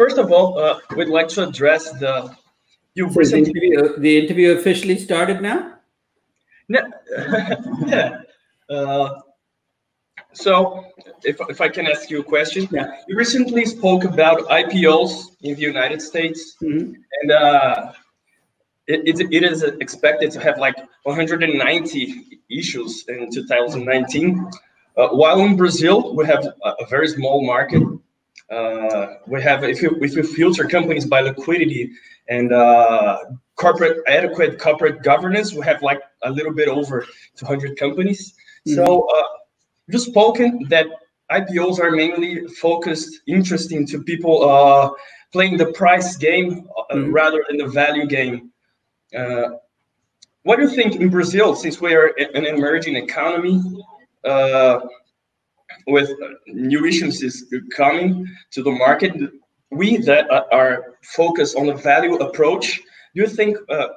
first of all, uh, we'd like to address the you so recently the interview, the interview officially started now. No, yeah. Uh, so, if, if I can ask you a question, yeah. you recently spoke about IPOs in the United States, mm-hmm. and uh, it, it, it is expected to have like 190 issues in 2019. Uh, while in Brazil, we have a, a very small market. Uh, we have, if you, if you filter companies by liquidity and uh, corporate adequate corporate governance, we have like a little bit over 200 companies. Mm-hmm. So uh, you've spoken that IPOs are mainly focused, interesting to people uh, playing the price game uh, mm-hmm. rather than the value game. Uh, what do you think in Brazil, since we are an emerging economy uh, with new issuances coming to the market, we that are focused on the value approach, do you think uh,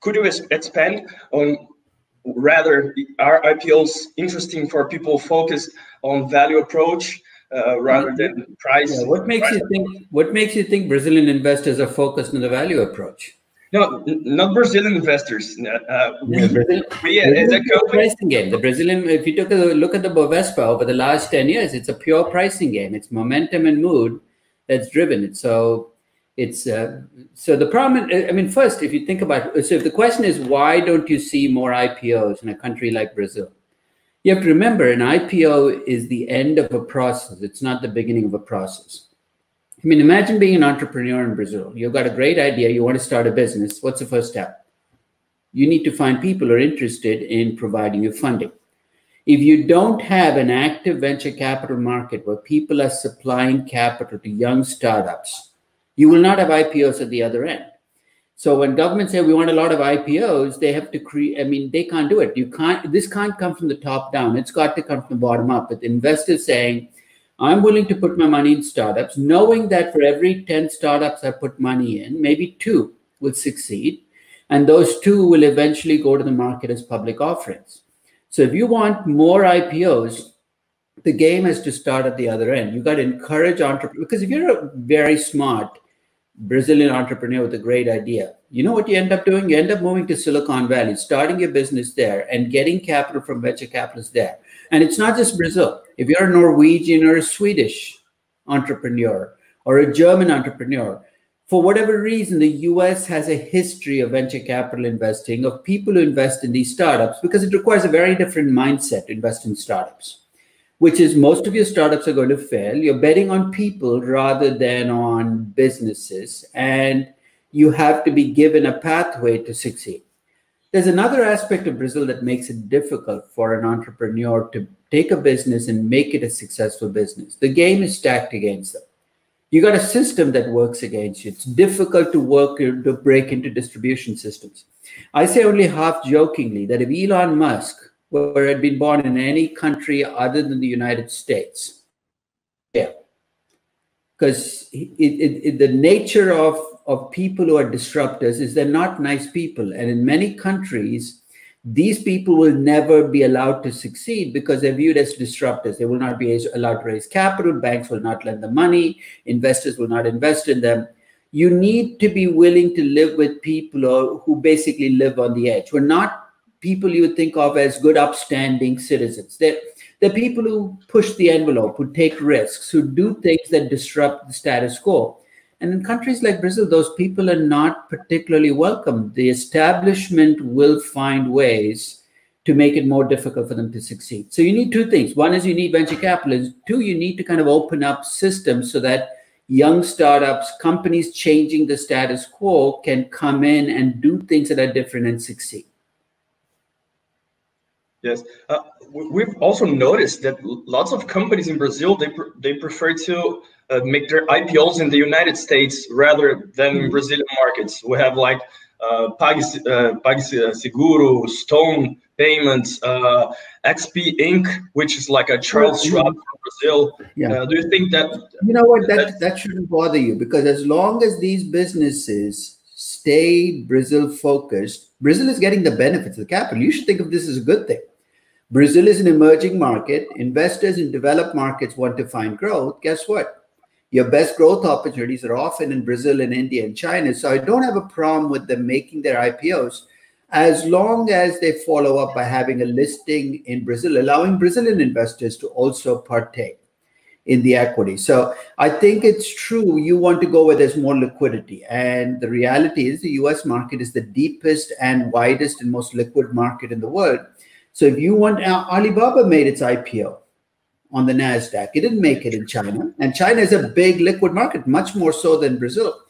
could you expand on rather are IPOs interesting for people focused on value approach uh, rather than price? Yeah, what makes price? you think? What makes you think Brazilian investors are focused on the value approach? No, not Brazilian investors. Uh, we, yeah, we as a company, pricing game. The Brazilian, if you took a look at the Bovespa over the last ten years, it's a pure pricing game. It's momentum and mood that's driven it. So it's uh, so the problem i mean first if you think about so if the question is why don't you see more ipos in a country like brazil you have to remember an ipo is the end of a process it's not the beginning of a process i mean imagine being an entrepreneur in brazil you've got a great idea you want to start a business what's the first step you need to find people who are interested in providing you funding if you don't have an active venture capital market where people are supplying capital to young startups you will not have IPOs at the other end. So when governments say we want a lot of IPOs, they have to create. I mean, they can't do it. You can't. This can't come from the top down. It's got to come from the bottom up. With investors saying, "I'm willing to put my money in startups, knowing that for every ten startups I put money in, maybe two will succeed, and those two will eventually go to the market as public offerings." So if you want more IPOs, the game has to start at the other end. You got to encourage entrepreneurs because if you're a very smart Brazilian entrepreneur with a great idea. You know what you end up doing? You end up moving to Silicon Valley, starting your business there, and getting capital from venture capitalists there. And it's not just Brazil. If you're a Norwegian or a Swedish entrepreneur or a German entrepreneur, for whatever reason, the US has a history of venture capital investing, of people who invest in these startups, because it requires a very different mindset to invest in startups which is most of your startups are going to fail. You're betting on people rather than on businesses, and you have to be given a pathway to succeed. There's another aspect of Brazil that makes it difficult for an entrepreneur to take a business and make it a successful business. The game is stacked against them. You got a system that works against you. It's difficult to work to break into distribution systems. I say only half jokingly that if Elon Musk were had been born in any country other than the United States. Yeah. Because the nature of, of people who are disruptors is they're not nice people. And in many countries, these people will never be allowed to succeed because they're viewed as disruptors. They will not be allowed to raise capital. Banks will not lend them money. Investors will not invest in them. You need to be willing to live with people who basically live on the edge. We're not people you would think of as good, upstanding citizens. They're, they're people who push the envelope, who take risks, who do things that disrupt the status quo. And in countries like Brazil, those people are not particularly welcome. The establishment will find ways to make it more difficult for them to succeed. So you need two things. One is you need venture capitalists. Two, you need to kind of open up systems so that young startups, companies changing the status quo can come in and do things that are different and succeed. Yes, uh, we've also noticed that lots of companies in Brazil they pr they prefer to uh, make their IPOs in the United States rather than mm -hmm. Brazilian markets. We have like uh, Pag, uh, PagSeguro, Stone Payments, uh, XP Inc., which is like a Charles Schwab from Brazil. Yeah. Uh, do you think that? You know what? That that shouldn't bother you because as long as these businesses stay Brazil focused, Brazil is getting the benefits of the capital. You should think of this as a good thing. Brazil is an emerging market. Investors in developed markets want to find growth. Guess what? Your best growth opportunities are often in Brazil and India and China. So I don't have a problem with them making their IPOs as long as they follow up by having a listing in Brazil, allowing Brazilian investors to also partake in the equity. So I think it's true. You want to go where there's more liquidity. And the reality is the US market is the deepest and widest and most liquid market in the world. So if you want, Alibaba made its IPO on the NASDAQ. It didn't make it in China. And China is a big liquid market, much more so than Brazil.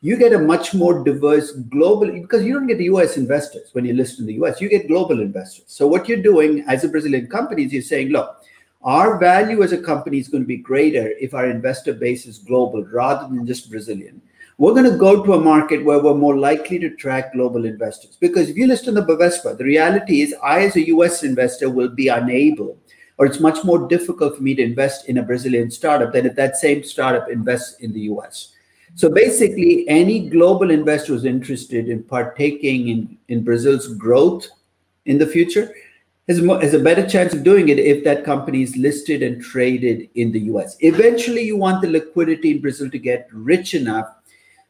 You get a much more diverse global, because you don't get the US investors when you list in the US, you get global investors. So what you're doing as a Brazilian company is you're saying, look, our value as a company is going to be greater if our investor base is global rather than just Brazilian. We're going to go to a market where we're more likely to attract global investors. Because if you list on the Bovespa, the reality is I, as a US investor, will be unable or it's much more difficult for me to invest in a Brazilian startup than if that same startup invests in the US. So basically, any global investor who's interested in partaking in, in Brazil's growth in the future has, has a better chance of doing it if that company is listed and traded in the US. Eventually, you want the liquidity in Brazil to get rich enough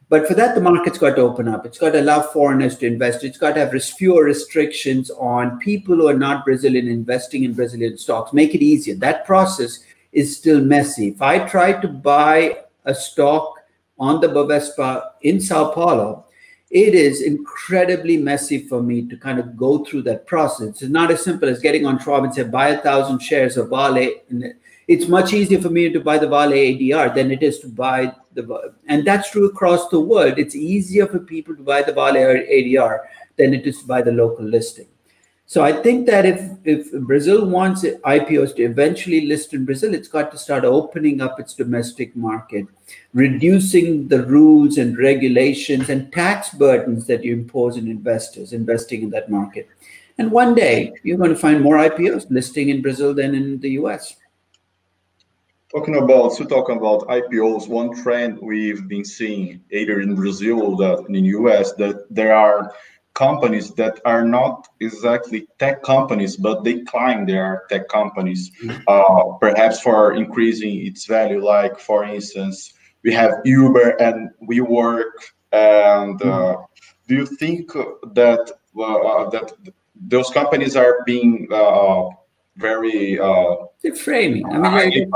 but for that, the market's got to open up. It's got to allow foreigners to invest. It's got to have fewer restrictions on people who are not Brazilian investing in Brazilian stocks. Make it easier. That process is still messy. If I try to buy a stock on the Bovespa in Sao Paulo, it is incredibly messy for me to kind of go through that process. It's not as simple as getting on Schwab and say, buy a thousand shares of Vale. It's much easier for me to buy the Vale ADR than it is to buy the and that's true across the world. It's easier for people to buy the Vale ADR than it is to buy the local listing. So I think that if if Brazil wants IPOs to eventually list in Brazil, it's got to start opening up its domestic market, reducing the rules and regulations and tax burdens that you impose on investors investing in that market. And one day you're going to find more IPOs listing in Brazil than in the US. Talking about, still talking about IPOs, one trend we've been seeing either in Brazil or in the US that there are companies that are not exactly tech companies, but they claim they are tech companies, mm-hmm. uh, perhaps for increasing its value. Like, for instance, we have Uber and WeWork. And uh, mm-hmm. do you think that uh, that those companies are being uh, very uh, framing. I mean,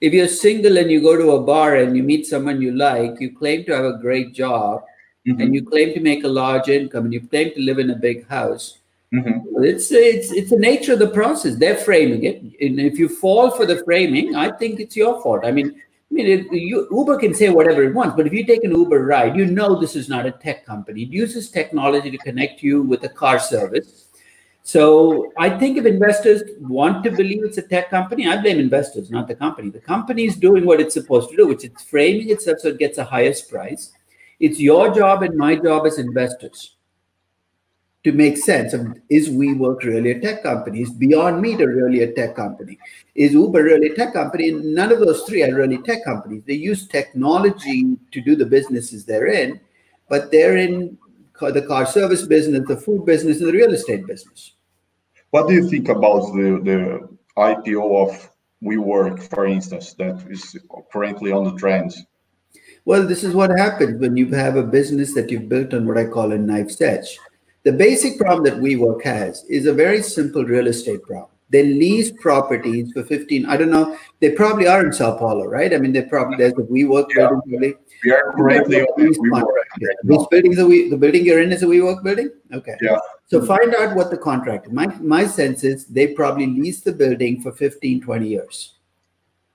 if you're single and you go to a bar and you meet someone you like, you claim to have a great job, mm-hmm. and you claim to make a large income, and you claim to live in a big house. Mm-hmm. It's it's it's the nature of the process. They're framing it, and if you fall for the framing, I think it's your fault. I mean, I mean, it, you, Uber can say whatever it wants, but if you take an Uber ride, you know this is not a tech company. It uses technology to connect you with a car service so I think if investors want to believe it's a tech company, I blame investors, not the company. The company is doing what it's supposed to do, which is framing itself so it gets the highest price. It's your job and my job as investors to make sense of is WeWork really a tech company? Is Beyond Meat really a tech company? Is Uber really a tech company? And none of those three are really tech companies. They use technology to do the businesses they're in, but they're in the car service business, the food business, and the real estate business. What do you think about the, the IPO of WeWork, for instance, that is currently on the trend? Well, this is what happens when you have a business that you've built on what I call a knife's edge. The basic problem that WeWork has is a very simple real estate problem. They lease properties for 15, I don't know, they probably are in Sao Paulo, right? I mean, they probably, there's a WeWork yeah. building, really. We are currently This building a we, the building you're in is a WeWork building? Okay. Yeah. So find out what the contract. My my sense is they probably lease the building for 15, 20 years.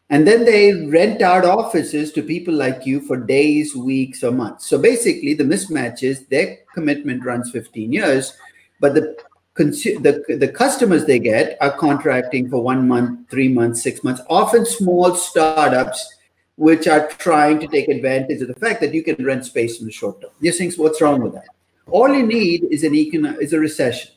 And then they rent out offices to people like you for days, weeks, or months. So basically, the mismatch is their commitment runs 15 years, but the the, the customers they get are contracting for one month, three months, six months, often small startups which are trying to take advantage of the fact that you can rent space in the short term. You're saying, what's wrong with that? All you need is an econ- is a recession.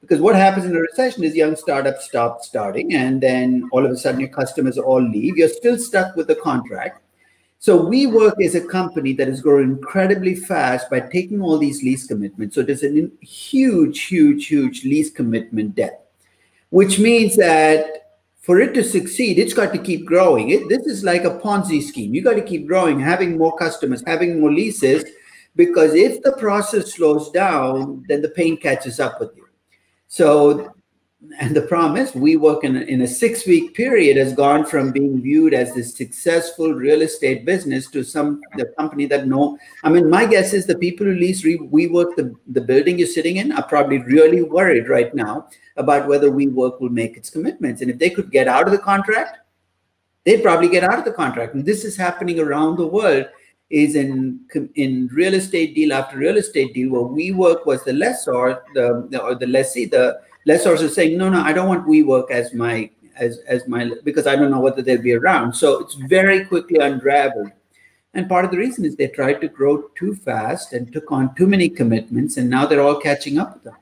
Because what happens in a recession is young startups stop starting, and then all of a sudden your customers all leave. You're still stuck with the contract. So WeWork is a company that is growing incredibly fast by taking all these lease commitments. So there's a huge, huge, huge lease commitment debt, which means that for it to succeed, it's got to keep growing. It, this is like a Ponzi scheme. You got to keep growing, having more customers, having more leases, because if the process slows down, then the pain catches up with you. So and the promise WeWork in, in a six week period has gone from being viewed as this successful real estate business to some the company that no i mean my guess is the people who lease WeWork the, the building you're sitting in are probably really worried right now about whether WeWork will make its commitments. And if they could get out of the contract they'd probably get out of the contract. And this is happening around the world is in in real estate deal after real estate deal where WeWork was the lessor the or the lessee the lessors are saying, no, no, I don't want WeWork as my as as my because I don't know whether they'll be around. So it's very quickly unraveled. And part of the reason is they tried to grow too fast and took on too many commitments, and now they're all catching up with them.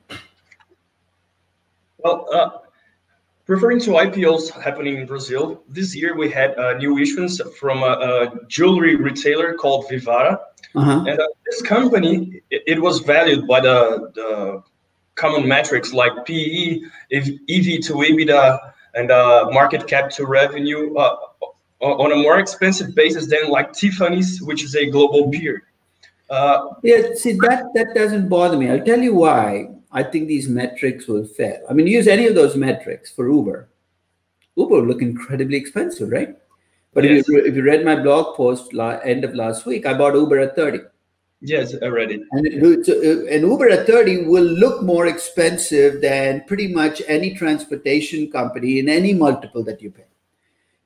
Well, uh, referring to IPOs happening in Brazil, this year we had a new issuance from a, a jewelry retailer called Vivara. Uh-huh. And uh, this company, it, it, was valued by the, the common metrics like PE, EV to EBITDA, and uh, market cap to revenue uh, on a more expensive basis than like Tiffany's, which is a global peer. Uh, yeah, see that that doesn't bother me. I'll tell you why. I think these metrics will fail. I mean, use any of those metrics for Uber. Uber look incredibly expensive, right? But yes. if, you, if you read my blog post end of last week, I bought Uber at 30. Yes, I read it. And uh, an Uber at 30 will look more expensive than pretty much any transportation company in any multiple that you pay.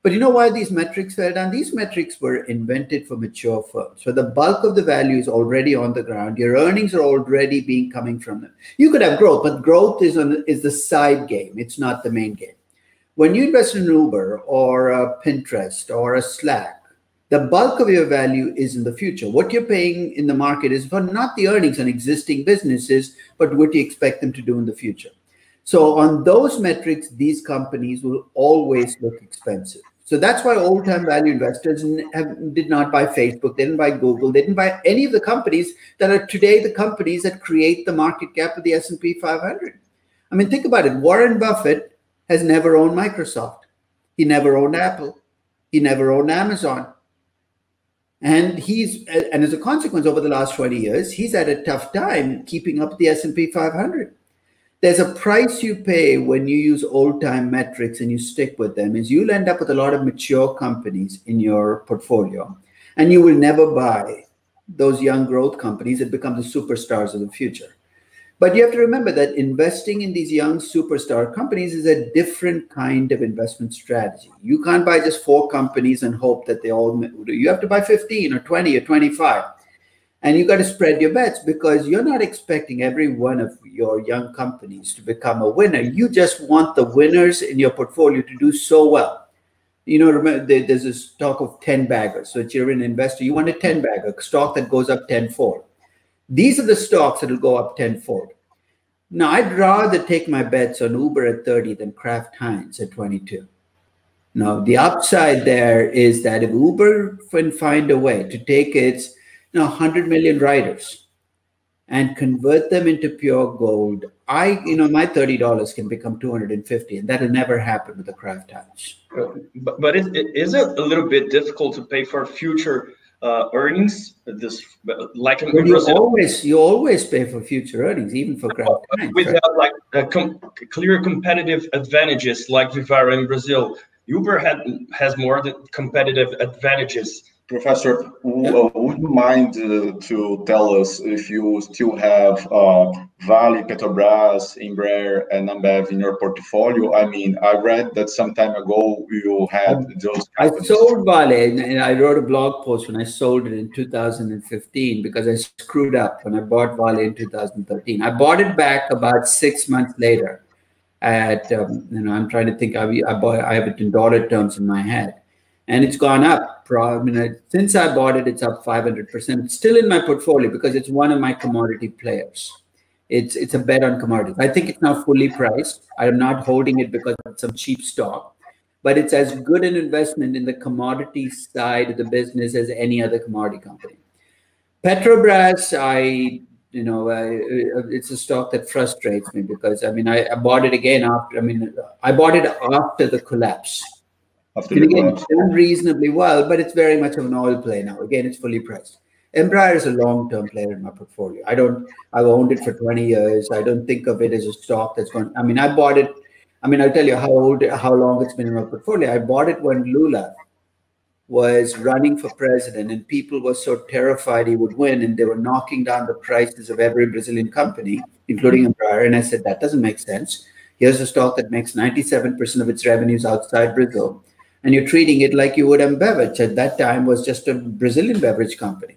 But you know why these metrics fell down? These metrics were invented for mature firms. So the bulk of the value is already on the ground. Your earnings are already being coming from them. You could have growth, but growth is on is the side game. It's not the main game. When you invest in Uber or a Pinterest or a Slack the bulk of your value is in the future. What you're paying in the market is for not the earnings on existing businesses, but what you expect them to do in the future. So on those metrics, these companies will always look expensive. So that's why old time value investors have, did not buy Facebook, they didn't buy Google, they didn't buy any of the companies that are today the companies that create the market cap of the S&P 500. I mean, think about it. Warren Buffett has never owned Microsoft. He never owned Apple. He never owned Amazon and he's and as a consequence over the last 20 years he's had a tough time keeping up the s&p 500 there's a price you pay when you use old time metrics and you stick with them is you'll end up with a lot of mature companies in your portfolio. And you will never buy those young growth companies that become the superstars of the future but you have to remember that investing in these young superstar companies is a different kind of investment strategy. You can't buy just four companies and hope that they all you have to buy 15 or 20 or 25. And you got to spread your bets because you're not expecting every one of your young companies to become a winner. You just want the winners in your portfolio to do so well. You know, remember there's this talk of 10 baggers. So if you're an investor, you want a 10 bagger, stock that goes up tenfold. These are the stocks that will go up tenfold. Now, I'd rather take my bets on Uber at 30 than Kraft Heinz at 22. Now, the upside there is that if Uber can find a way to take its you know, 100 million riders and convert them into pure gold, I, you know, my $30 can become 250, and that'll never happen with the Kraft Heinz. But, but it, is it a little bit difficult to pay for future uh, earnings. This like in you always you always pay for future earnings, even for Kraft Without like com clear competitive advantages like Vivara in Brazil, Uber had has more than competitive advantages Professor, uh, would you mind uh, to tell us if you still have uh, Vale, Petrobras, Embraer, and Ambev in your portfolio? I mean, I read that some time ago you had those. Companies. I sold Vale, and I wrote a blog post when I sold it in 2015 because I screwed up when I bought Vale in 2013. I bought it back about six months later. At um, you know, I'm trying to think. I, I bought. I have it in dollar terms in my head and it's gone up. I mean, since I bought it, it's up 500%. It's still in my portfolio because it's one of my commodity players. It's it's a bet on commodities. I think it's now fully priced. I'm not holding it because it's some cheap stock, but it's as good an investment in the commodity side of the business as any other commodity company. Petrobras, I you know, uh, it's a stock that frustrates me because I mean, I, I, bought it again after. I mean, I bought it after the collapse. After and again, it's done reasonably well, but it's very much of an oil play now. Again, it's fully priced. Embraer is a long-term player in my portfolio. I don't. I've owned it for 20 years. I don't think of it as a stock that's going. I mean, I bought it. I mean, I'll tell you how old, how long it's been in my portfolio. I bought it when Lula was running for president and people were so terrified he would win and they were knocking down the prices of every Brazilian company, including Embraer. And I said, that doesn't make sense. Here's a stock that makes 97% of its revenues outside Brazil. And you're treating it like you would Ambev, which at that time was just a Brazilian beverage company.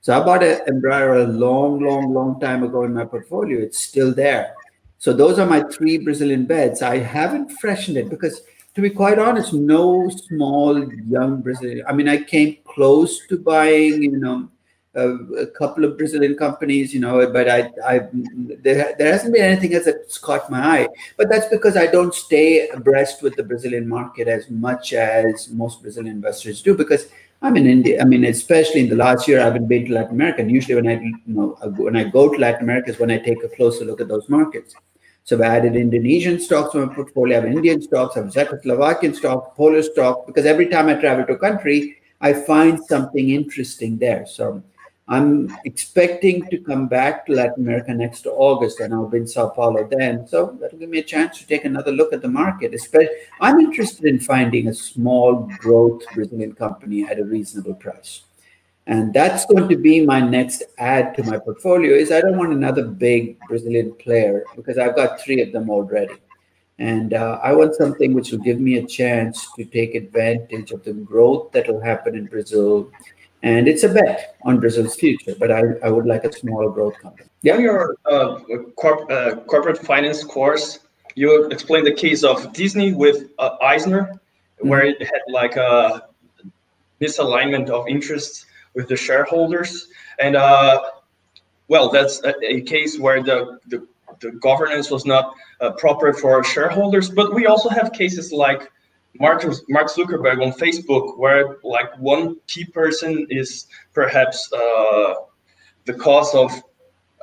So I bought a Embraer a long, long, long time ago in my portfolio. It's still there. So those are my three Brazilian beds. I haven't freshened it because to be quite honest, no small young Brazilian. I mean, I came close to buying, you know, a, couple of Brazilian companies, you know, but I, I, there, there hasn't been anything else that's caught my eye. But that's because I don't stay abreast with the Brazilian market as much as most Brazilian investors do, because I'm in India. I mean, especially in the last year, I've been been to Latin America. And usually, when I, you know, when I go to Latin America, is when I take a closer look at those markets. So I've added Indonesian stocks to my portfolio, I have Indian stocks, I have Czechoslovakian stock, Polish stock. because every time I travel to a country, I find something interesting there. So I'm expecting to come back to Latin America next August, and I'll be in Sao Paulo then. So that'll give me a chance to take another look at the market. Especially, I'm interested in finding a small growth Brazilian company at a reasonable price and that's going to be my next add to my portfolio is i don't want another big brazilian player because i've got three of them already and uh, i want something which will give me a chance to take advantage of the growth that will happen in brazil and it's a bet on brazil's future but i, I would like a smaller growth company yeah your uh, corp, uh, corporate finance course you explained the case of disney with uh, eisner mm-hmm. where it had like a misalignment of interests with the shareholders. And uh, well, that's a, a, case where the, the, the governance was not uh, proper for shareholders. But we also have cases like Mark, Zuckerberg on Facebook, where like one key person is perhaps uh, the cause of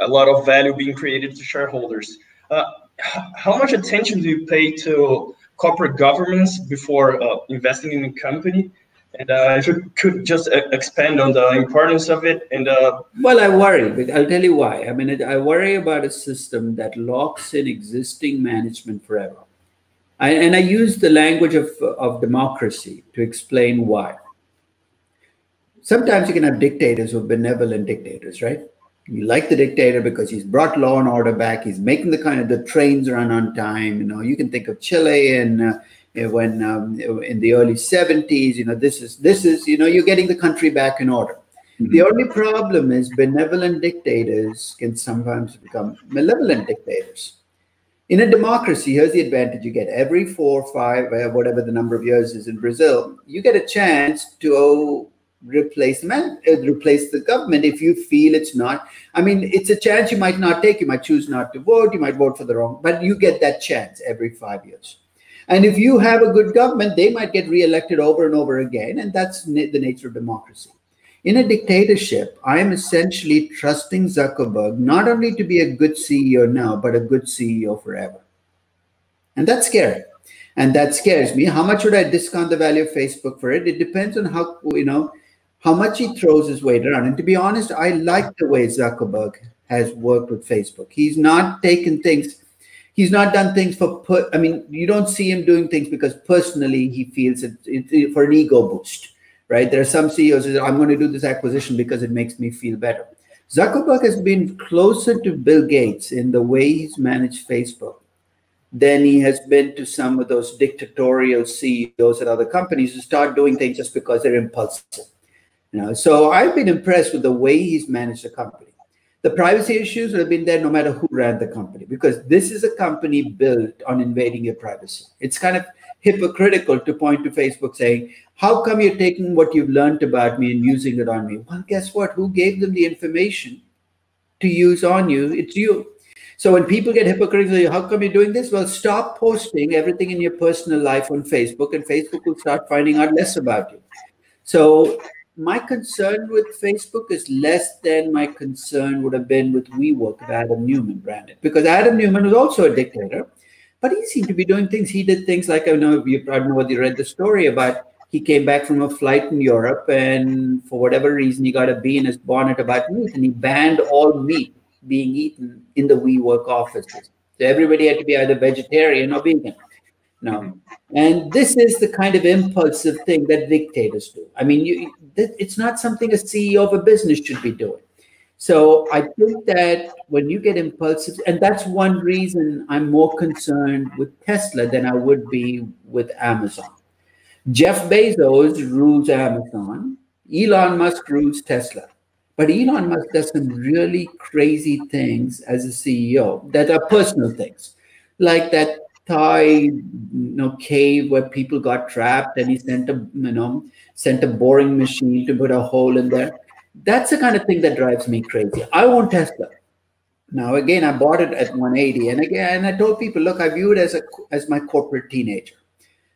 a lot of value being created to shareholders. Uh, how much attention do you pay to corporate governance before uh, investing in a company? And uh, if you could just expand on the importance of it, and uh, well, I worry. But I'll tell you why. I mean, I worry about a system that locks in existing management forever. I, and I use the language of of democracy to explain why. Sometimes you can have dictators who are benevolent dictators, right? You like the dictator because he's brought law and order back. He's making the kind of the trains run on time. You know, you can think of Chile and. Uh, when um, in the early 70s you know this is this is you know you're getting the country back in order mm-hmm. the only problem is benevolent dictators can sometimes become malevolent dictators in a democracy here's the advantage you get every four five uh, whatever the number of years is in brazil you get a chance to replace man uh, replace the government if you feel it's not i mean it's a chance you might not take you might choose not to vote you might vote for the wrong but you get that chance every five years and if you have a good government, they might get reelected over and over again. And that's the nature of democracy. In a dictatorship, I am essentially trusting Zuckerberg not only to be a good CEO now, but a good CEO forever. And that's scary. And that scares me. How much would I discount the value of Facebook for it? It depends on how, you know, how much he throws his weight around. And to be honest, I like the way Zuckerberg has worked with Facebook. He's not taken things he's not done things for per, i mean you don't see him doing things because personally he feels it, it, it for an ego boost right? There are some ceos that i'm going to do this acquisition because it makes me feel better. Zuckerberg has been closer to bill gates in the way he's managed facebook than he has been to some of those dictatorial ceos at other companies who start doing things just because they're impulsive you know? So i've been impressed with the way he's managed the company. The privacy issues would have been there no matter who ran the company because this is a company built on invading your privacy. It's kind of hypocritical to point to Facebook saying, How come you're taking what you've learned about me and using it on me? Well, guess what? Who gave them the information to use on you? It's you. So when people get hypocritical, how come you're doing this? Well, stop posting everything in your personal life on Facebook, and Facebook will start finding out less about you. So my concern with Facebook is less than my concern would have been with WeWork if Adam Neumann, ran it, because Adam Neumann was also a dictator, but he seemed to be doing things. He did things like I know you don't know whether you read the story about he came back from a flight in Europe and for whatever reason he got a bee in his bonnet about meat and he banned all meat being eaten in the WeWork offices. So everybody had to be either vegetarian or vegan. No. And this is the kind of impulsive thing that dictators do. I mean, you, it's not something a CEO of a business should be doing. So I think that when you get impulsive, and that's one reason I'm more concerned with Tesla than I would be with Amazon. Jeff Bezos rules Amazon. Elon Musk rules Tesla. But Elon Musk does some really crazy things as a CEO that are personal things, like that Thai you know, cave where people got trapped, and he sent a you know sent a boring machine to put a hole in there. That's the kind of thing that drives me crazy. I want Tesla. Now again, I bought it at 180, and again, I told people, look, I view it as a as my corporate teenager.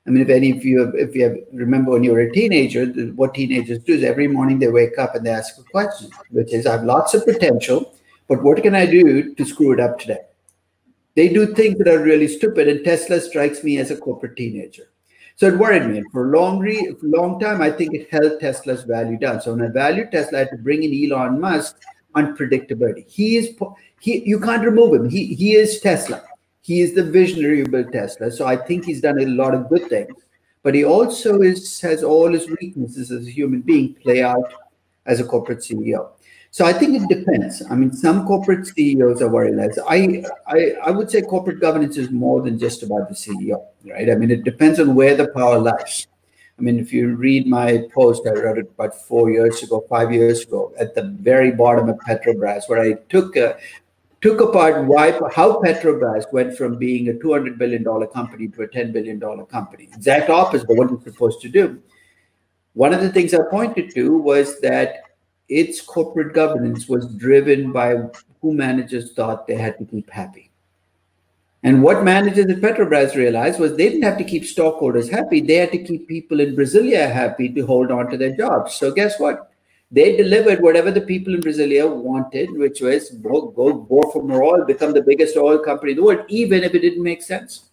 I mean, if any of you have, if you have, remember when you were a teenager, what teenagers do is every morning they wake up and they ask a question, which is, I have lots of potential, but what can I do to screw it up today? They do things that are really stupid, and Tesla strikes me as a corporate teenager. So it worried me. And for a long, re- long time, I think it held Tesla's value down. So when I valued Tesla, I had to bring in Elon Musk unpredictability. He is he you can't remove him. He he is Tesla he is the visionary who built Tesla. So I think he's done a lot of good things. But he also is has all his weaknesses as a human being play out as a corporate CEO. So I think it depends. I mean, some corporate CEOs are very less. I, I I would say corporate governance is more than just about the CEO, right? I mean, it depends on where the power lies. I mean, if you read my post, I wrote it about four years ago, five years ago, at the very bottom of Petrobras, where I took a, took apart why how Petrobras went from being a $200 billion company to a $10 billion company. Exact opposite of what it's supposed to do. One of the things I pointed to was that its corporate governance was driven by who managers thought they had to keep happy. And what managers at Petrobras realized was they didn't have to keep stockholders happy. They had to keep people in Brasilia happy to hold on to their jobs. So guess what? they delivered whatever the people in Brasilia wanted, which was go, go bore for more oil, become the biggest oil company in the world, even if it didn't make sense.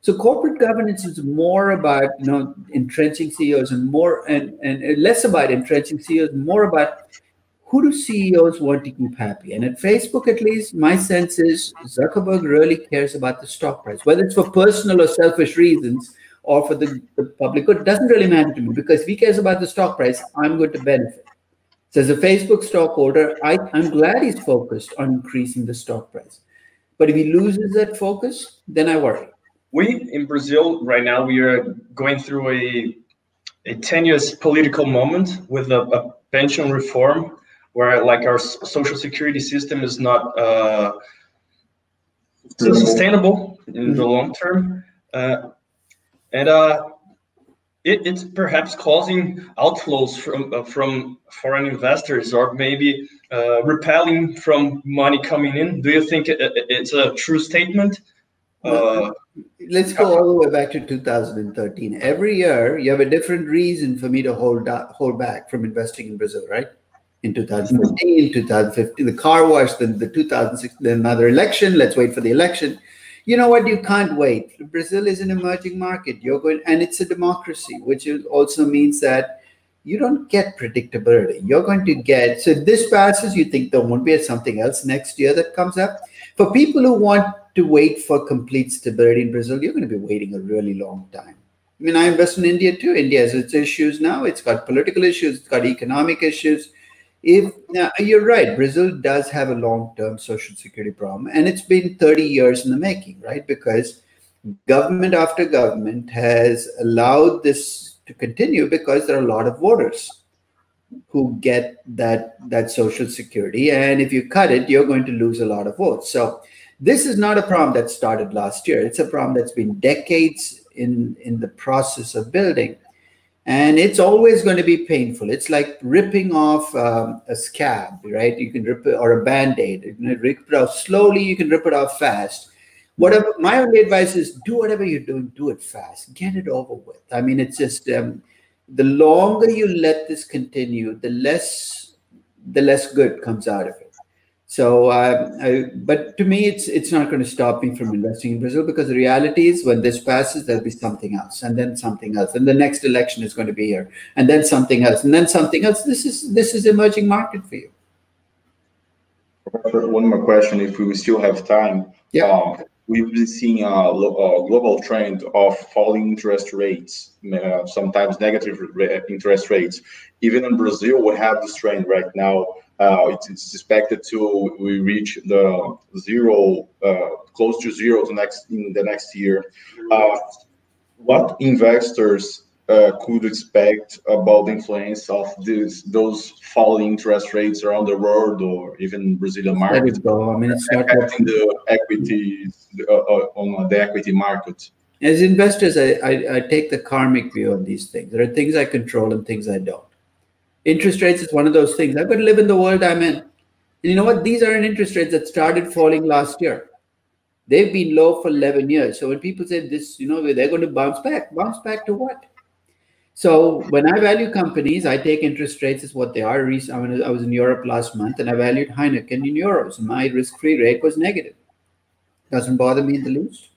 So corporate governance is more about you know entrenching CEOs and more and, and less about entrenching CEOs, more about who do CEOs want to keep happy? And at Facebook, at least, my sense is Zuckerberg really cares about the stock price, whether it's for personal or selfish reasons or for the, the public good. Doesn't really matter to me because if he cares about the stock price, I'm going to benefit. So as a Facebook stockholder, I, I'm glad he's focused on increasing the stock price. But if he loses that focus, then I worry. We in Brazil right now we are going through a a tenuous political moment with a, a pension reform where like our social security system is not uh, sustainable in the long term. Uh, and uh, it, it's perhaps causing outflows from uh, from foreign investors or maybe uh, repelling from money coming in. Do you think it, it's a true statement? Uh, Let's go all the way back to 2013. Every year, you have a different reason for me to hold hold back from investing in Brazil, right? In 2014, 2015, the car wash, then the 2016, another election. Let's wait for the election you know what? You can't wait. Brazil is an emerging market. You're going, and it's a democracy, which also means that you don't get predictability. You're going to get, so this passes, you think there won't be something else next year that comes up. For people who want to wait for complete stability in Brazil, you're going to be waiting a really long time. I mean, I invest in India too. India has its issues now. It's got political issues, it's got economic issues if now you're right brazil does have a long-term social security problem and it's been 30 years in the making right because government after government has allowed this to continue because there are a lot of voters who get that that social security and if you cut it you're going to lose a lot of votes so this is not a problem that started last year it's a problem that's been decades in in the process of building and it's always going to be painful. It's like ripping off um, a scab, right? You can rip it or a band-aid. You can rip it off slowly. You can rip it off fast. Whatever. My only advice is do whatever you're doing. Do it fast. Get it over with. I mean, it's just um, the longer you let this continue, the less the less good comes out of it. So, uh, I, but to me, it's it's not going to stop me from investing in Brazil because the reality is, when this passes, there'll be something else, and then something else, and the next election is going to be here, and then something else, and then something else. This is this is emerging market for you. One more question, if we still have time. Yeah. Uh, we've been seeing a, a, global trend of falling interest rates, uh, sometimes negative interest rates. Even in Brazil, we have this trend right now uh, it's, it's, expected to we reach the zero, uh, close to zero the next in the next year. Uh, what investors uh, could expect about the influence of this, those falling interest rates around the world or even Brazilian market? Go. I mean, it's not affecting the equities uh, uh, on the equity market. As investors, I, I, I take the karmic view on these things. There are things I control and things I don't. Interest rates is one of those things. I've got to live in the world I'm in. And you know what? These aren't interest rates that started falling last year. They've been low for 11 years. So when people say this, you know, they're going to bounce back, bounce back to what? So when I value companies, I take interest rates as what they are. I was in Europe last month and I valued Heineken in euros. My risk-free rate was negative. Doesn't bother me in the least.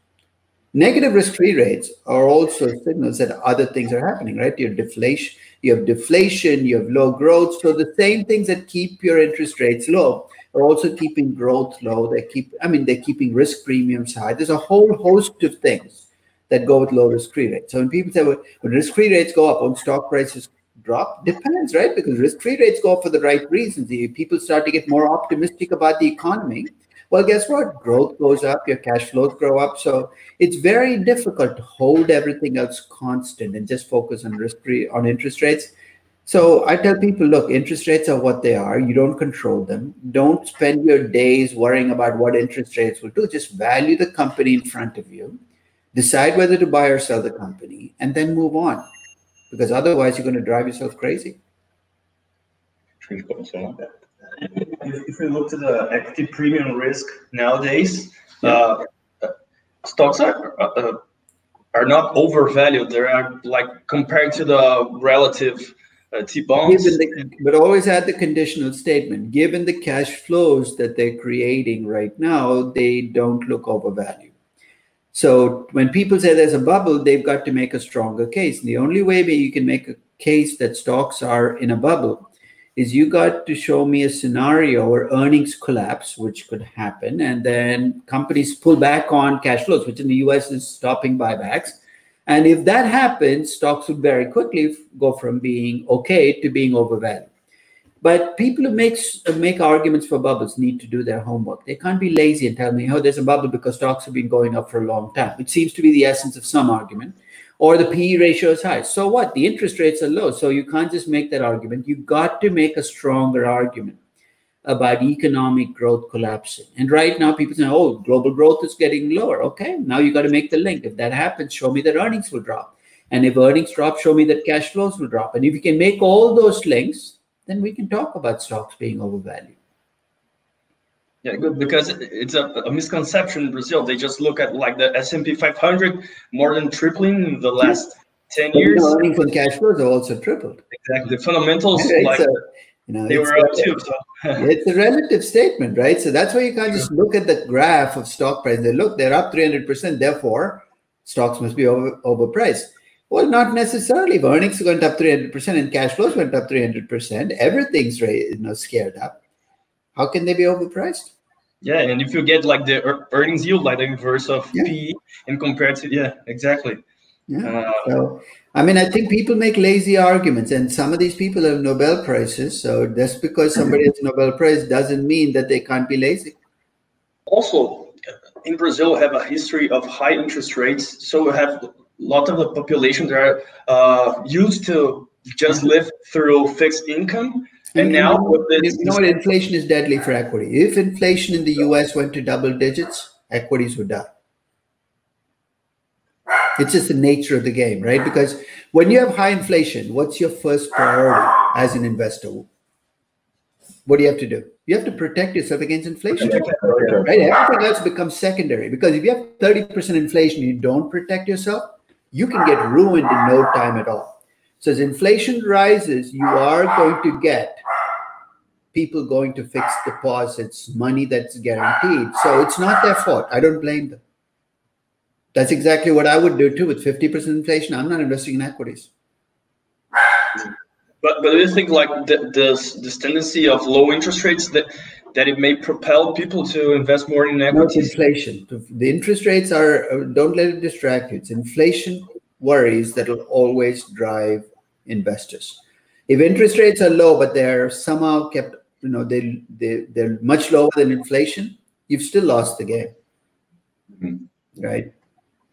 Negative risk-free rates are also signals that other things are happening, right? Your deflation, you have deflation, you have low growth. So the same things that keep your interest rates low are also keeping growth low. They keep, I mean, they're keeping risk premiums high. There's a whole host of things that go with low risk-free rates. So when people say, when risk-free rates go up, when stock prices drop, depends, right? Because risk-free rates go up for the right reasons. People start to get more optimistic about the economy well, guess what? Growth goes up, your cash flows grow up. So it's very difficult to hold everything else constant and just focus on risk free on interest rates. So I tell people, look, interest rates are what they are. You don't control them. Don't spend your days worrying about what interest rates will do. Just value the company in front of you, decide whether to buy or sell the company, and then move on. Because otherwise, you're going to drive yourself crazy if, if we look to the equity premium risk nowadays, uh, stocks are uh, are not overvalued. They are like compared to the relative uh, T bonds. but always add the conditional statement. Given the cash flows that they're creating right now, they don't look overvalued. So when people say there's a bubble, they've got to make a stronger case. And the only way you can make a case that stocks are in a bubble is you got to show me a scenario where earnings collapse, which could happen, and then companies pull back on cash flows, which in the US is stopping buybacks. And if that happens, stocks would very quickly go from being okay to being overvalued. But people who make, uh, make arguments for bubbles need to do their homework. They can't be lazy and tell me, oh, there's a bubble because stocks have been going up for a long time. It seems to be the essence of some argument or the PE ratio is high. So what? The interest rates are low. So you can't just make that argument. You've got to make a stronger argument about economic growth collapsing. And right now, people say, oh, global growth is getting lower. Okay, now you've got to make the link. If that happens, show me that earnings will drop. And if earnings drop, show me that cash flows will drop. And if you can make all those links, then we can talk about stocks being overvalued. Yeah, good because it's a, a, misconception in Brazil. They just look at like the S and P 500 more than tripling in the last ten years. Earnings and cash flows have also tripled. Exactly, the fundamentals like a, you know, they were up too. So. it's a relative statement, right? So that's why you can't just look at the graph of stock price. They look, they're up 300 percent. Therefore, stocks must be over, overpriced. Well, not necessarily. If earnings went up 300 percent and cash flows went up 300 percent, everything's you know scared up how can they be overpriced? Yeah, and if you get like the earnings yield, like the inverse of yeah. PE, and compared to yeah, exactly. Yeah. Uh, so, I mean, I think people make lazy arguments, and some of these people have Nobel prizes. So just because somebody has a Nobel prize doesn't mean that they can't be lazy. Also, in Brazil, we have a history of high interest rates, so we have lot of the population that are uh, used to just live through fixed income and now, this, you know what? Inflation is deadly for equity. If inflation in the US went to double digits, equities would die. It's just the nature of the game, right? Because when you have high inflation, what's your first priority as an investor? What do you have to do? You have to protect yourself against inflation, right? Everything else becomes secondary because if you have 30% inflation, you don't protect yourself, you can get ruined in no time at all. So as inflation rises, you are going to get people going to fix deposits, money that's guaranteed. So it's not their fault. I don't blame them. That's exactly what I would do too with 50% inflation. I'm not investing in equities. But but do you think like the, this this tendency of low interest rates that that it may propel people to invest more in equities? No, inflation. The interest rates are don't let it distract you. It's inflation worries that will always drive investors. If interest rates are low, but they're somehow kept, you know, they they they're much lower than inflation, you've still lost the game, mm-hmm. right?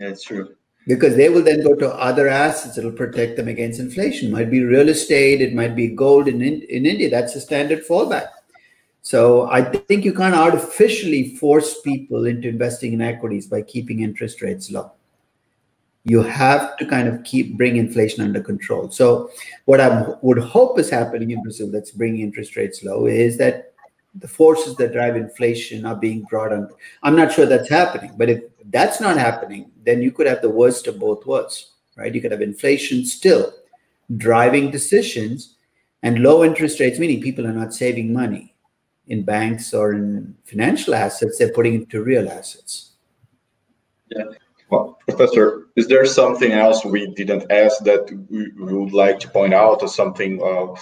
That's true. Because they will then go to other assets that will protect them against inflation. It might be real estate, it might be gold in, in India. That's a standard fallback. So I think you can't artificially force people into investing in equities by keeping interest rates low. You have to kind of keep bring inflation under control. So what I would hope is happening in Brazil that's bringing interest rates low is that the forces that drive inflation are being brought on. I'm not sure that's happening, but if that's not happening, then you could have the worst of both worlds, right? You could have inflation still driving decisions and low interest rates, meaning people are not saving money in banks or in financial assets, they're putting into real assets. Yeah. Well, Professor, is there something else we didn't ask that we would like to point out or something uh,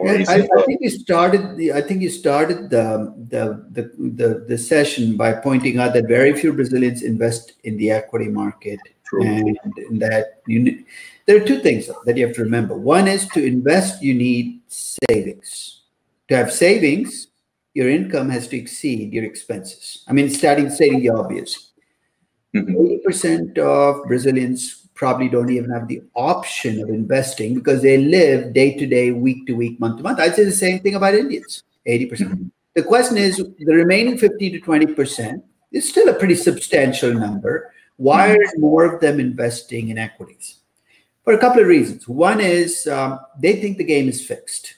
yeah, I, I, think you started the I think you started the, the the the the session by pointing out that very few Brazilians invest in the equity market, True. and that you there are two things that you have to remember. One is to invest, you need savings. To have savings, your income has to exceed your expenses. I mean, starting stating the obvious. Mm-hmm. 80% of Brazilians probably don't even have the option of investing because they live day to day, week to week, month to month. I'd say the same thing about Indians 80%. percent mm hmm The question is the remaining 50 to 20% is still a pretty substantial number. Why mm-hmm. are more of them investing in equities? For a couple of reasons. One is um, they think the game is fixed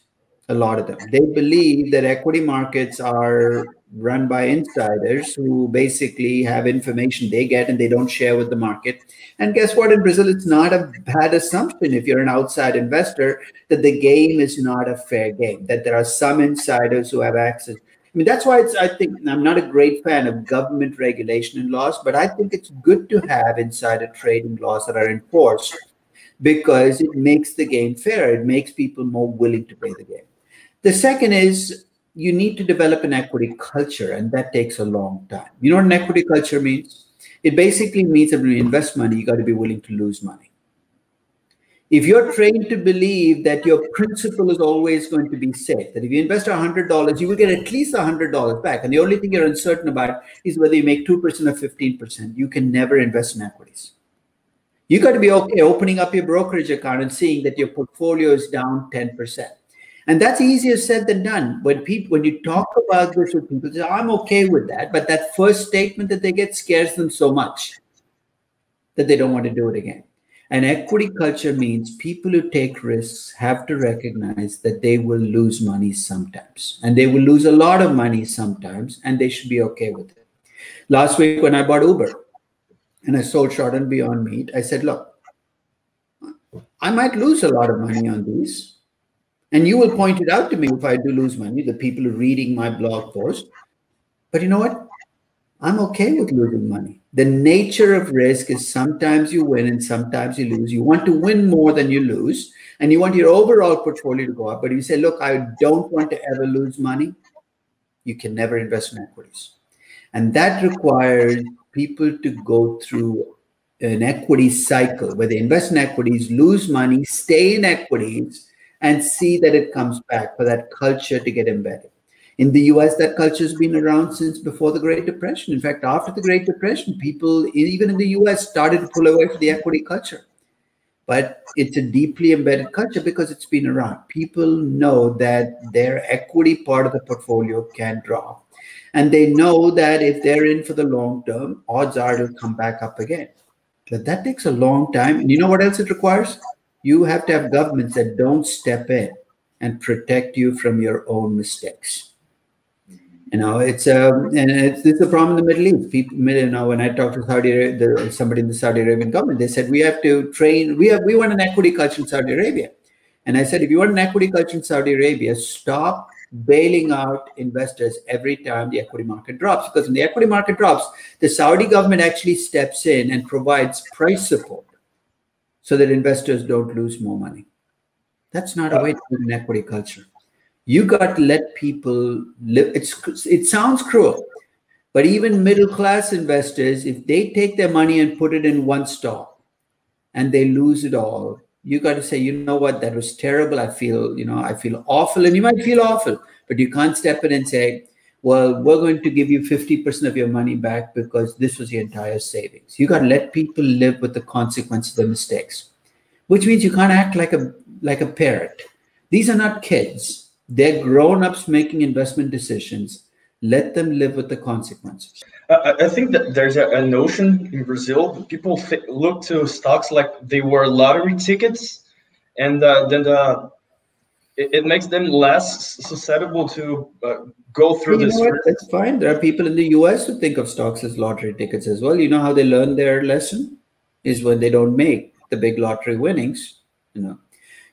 a lot of them. They believe that equity markets are run by insiders who basically have information they get and they don't share with the market. And guess what? In Brazil, it's not a bad assumption if you're an outside investor that the game is not a fair game, that there are some insiders who have access. I mean, that's why it's, I think, I'm not a great fan of government regulation and laws, but I think it's good to have insider trading laws that are enforced because it makes the game fair. It makes people more willing to play the game. The second is you need to develop an equity culture, and that takes a long time. You know what an equity culture means? It basically means that when you invest money, you got to be willing to lose money. If you're trained to believe that your principal is always going to be safe, that if you invest $100, you will get at least $100 back, and the only thing you're uncertain about is whether you make 2% or 15%, you can never invest in equities. You got to be okay opening up your brokerage account and seeing that your portfolio is down 10%. And that's easier said than done. When people, when you talk about this with people, say, I'm okay with that. But that first statement that they get scares them so much that they don't want to do it again. And equity culture means people who take risks have to recognize that they will lose money sometimes. And they will lose a lot of money sometimes, and they should be okay with it. Last week, when I bought Uber and I sold short on Beyond Meat, I said, Look, I might lose a lot of money on these and you will point it out to me if I do lose money, the people reading my blog post. But you know what? I'm okay with losing money. The nature of risk is sometimes you win and sometimes you lose. You want to win more than you lose, and you want your overall portfolio to go up. But if you say, look, I don't want to ever lose money, you can never invest in equities. And that requires people to go through an equity cycle where they invest in equities, lose money, stay in equities, and see that it comes back for that culture to get embedded. In the US, that culture has been around since before the Great Depression. In fact, after the Great Depression, people, even in the US, started to pull away from the equity culture. But it's a deeply embedded culture because it's been around. People know that their equity part of the portfolio can drop. And they know that if they're in for the long term, odds are it'll come back up again. But that takes a long time. And you know what else it requires? You have to have governments that don't step in and protect you from your own mistakes. You know, it's um, and it's, it's a problem in the Middle East. People, you know, when I talked to Saudi, the, somebody in the Saudi Arabian government, they said we have to train. We have we want an equity culture in Saudi Arabia, and I said if you want an equity culture in Saudi Arabia, stop bailing out investors every time the equity market drops. Because when the equity market drops, the Saudi government actually steps in and provides price support so that investors don't lose more money. That's not a uh, way to build an equity culture. You got to let people live. It's it sounds cruel, but even middle class investors, if they take their money and put it in one stock and they lose it all, you got to say, you know what, that was terrible. I feel, you know, I feel awful. And you might feel awful, but you can't step in and say, well, we're going to give you 50% of your money back because this was your entire savings. You got to let people live with the consequences of their mistakes, which means you can't act like a like a parent. These are not kids they're grown ups making investment decisions. Let them live with the consequences. I think that there's a, a notion in Brazil. People look to stocks like they were lottery tickets, and uh, then the, it, it, makes them less susceptible to uh, go through you this. That's fine. There are people in the US who think of stocks as lottery tickets as well. You know how they learn their lesson is when they don't make the big lottery winnings. You know,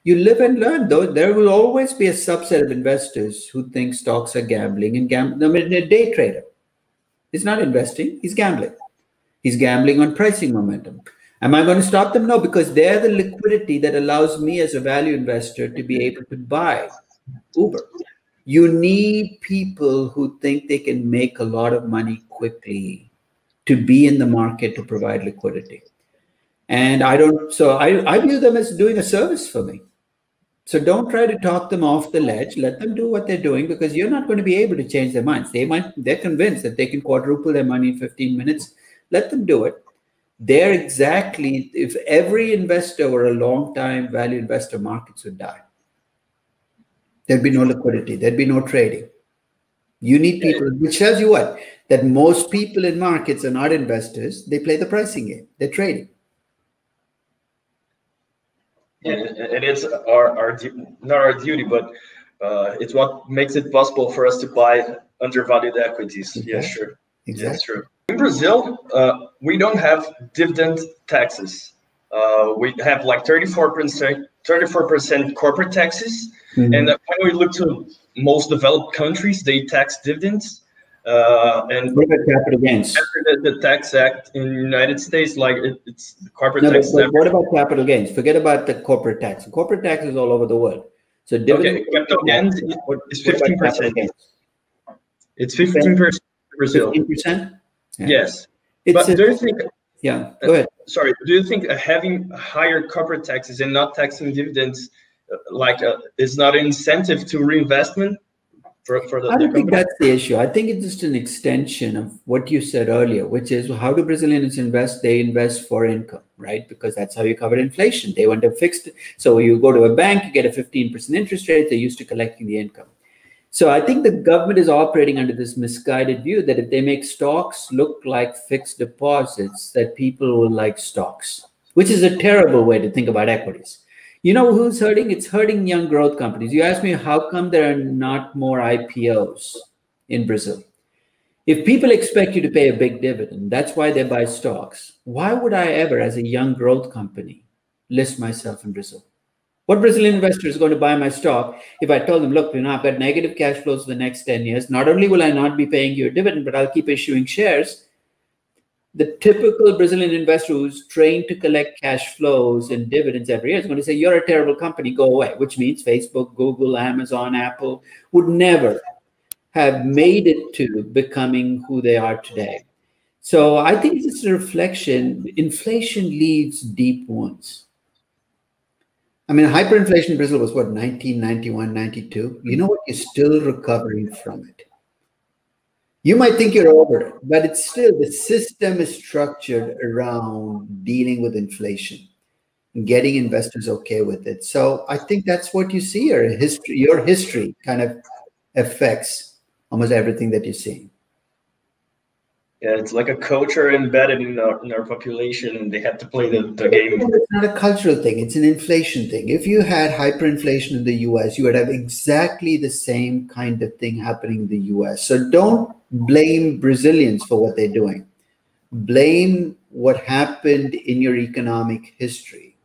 you live and learn though there will always be a subset of investors who think stocks are gambling and gambling I mean, a day trader he's not investing he's gambling he's gambling on pricing momentum am i going to stop them no because they're the liquidity that allows me as a value investor to be able to buy uber you need people who think they can make a lot of money quickly to be in the market to provide liquidity and i don't so i, I view them as doing a service for me so don't try to talk them off the ledge. Let them do what they're doing because you're not going to be able to change their minds. They might they're convinced that they can quadruple their money in 15 minutes. Let them do it. They're exactly if every investor were a long time value investor, markets would die. There'd be no liquidity, there'd be no trading. You need people, which tells you what? That most people in markets are not investors, they play the pricing game, they're trading. Yeah, and it's our, our not our duty, but uh, it's what makes it possible for us to buy undervalued equities. Exactly. Yeah, sure. Exactly. That's true. In Brazil, uh, we don't have dividend taxes. Uh, we have like 34%, 34% corporate taxes. Mm-hmm. And uh, when we look to most developed countries, they tax dividends. Uh, and what about capital gains? After the, the, Tax Act in the United States, like it, it's the corporate no, tax. But what about capital gains? Forget about the corporate tax. Corporate tax is all over the world. So dividend okay, capital gains is fifteen percent. It's fifteen percent Brazil. Fifteen percent. Yes. It's but a, do you think? Yeah. Go ahead. Uh, sorry. Do you think having higher corporate taxes and not taxing dividends, uh, like, uh, is not an incentive to reinvestment? for, for the, I don't think that's the issue. I think it's just an extension of what you said earlier, which is how do Brazilians invest? They invest for income, right? Because that's how you cover inflation. They want a fixed. So you go to a bank, you get a 15% interest rate. They're used to collecting the income. So I think the government is operating under this misguided view that if they make stocks look like fixed deposits, that people will like stocks, which is a terrible way to think about equities. You know who's hurting? It's hurting young growth companies. You ask me how come there are not more IPOs in Brazil? If people expect you to pay a big dividend, that's why they buy stocks. Why would I ever, as a young growth company, list myself in Brazil? What Brazilian investor is going to buy my stock if I told them, look, you know, I've got negative cash flows for the next 10 years. Not only will I not be paying you a dividend, but I'll keep issuing shares the typical Brazilian investor who's trained to collect cash flows and dividends every year is going to say, You're a terrible company, go away, which means Facebook, Google, Amazon, Apple would never have made it to becoming who they are today. So I think it's a reflection. Inflation leaves deep wounds. I mean, hyperinflation in Brazil was what, 1991, 92? You mm-hmm. know what? You're still recovering from it you might think you're over it, but it's still the system is structured around dealing with inflation and getting investors okay with it. So I think that's what you see here. History, your history kind of affects almost everything that you're seeing. Yeah, it's like a culture embedded in our, in our population, and they have to play the, the game. It's not a cultural thing; it's an inflation thing. If you had hyperinflation in the U.S., you would have exactly the same kind of thing happening in the U.S. So don't blame Brazilians for what they're doing. Blame what happened in your economic history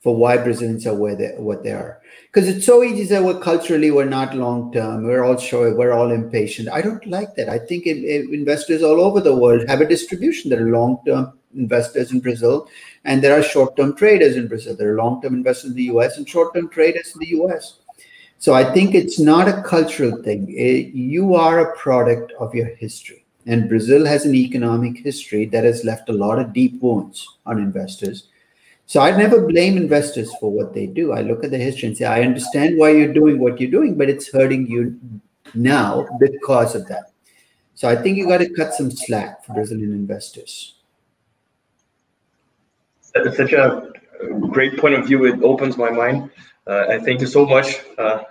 for why Brazilians are where they what they are because it's so easy to say well culturally we're not long term we're all short we're all impatient. I don't like that. I think investors all over the world have a distribution. There are long term investors in brazil and there are short term traders in brazil. There are long term investors in the us and short term traders in the us so i think it's not a cultural thing. It, you are a product of your history. And brazil has an economic history that has left a lot of deep wounds on investors so I never blame investors for what they do. I look at the history and say, I understand why you're doing what you're doing, but it's hurting you now because of that. So I think you got to cut some slack for Brazilian investors. That's such a great point of view. It opens my mind. Uh, I thank you so much. Uh,